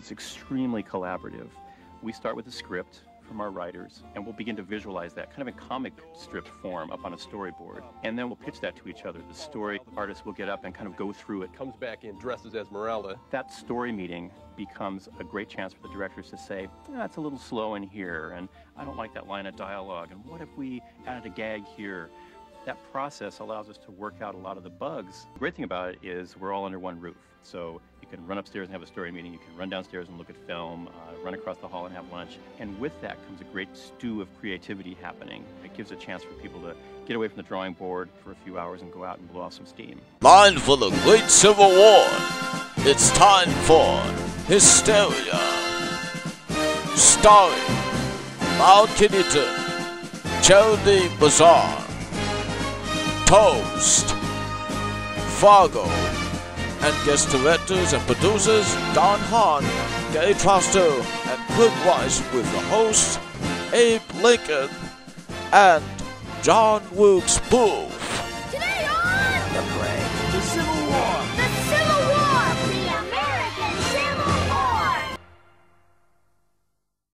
It's extremely collaborative. We start with a script from our writers, and we'll begin to visualize that kind of in comic strip form up on a storyboard. And then we'll pitch that to each other. The story artist will get up and kind of go through it. Comes back in dresses as Esmeralda. That story meeting becomes a great chance for the directors to say, ah, that's a little slow in here, and I don't like that line of dialogue, and what if we added a gag here? That process allows us to work out a lot of the bugs. The great thing about it is we're all under one roof. So you can run upstairs and have a story meeting, you can run downstairs and look at film, uh, run across the hall and have lunch. And with that comes a great stew of creativity happening. It gives a chance for people to get away from the drawing board for a few hours and go out and blow off some steam. Line for the Great Civil War. It's time for Histeria. Starring Mal Kinnington, Charity Bazaar, Toast, Froggo, and guest directors and producers Don Hahn, Gary Trousdale, and Clint Rice with the hosts Abe Lincoln and John Wilkes Booth.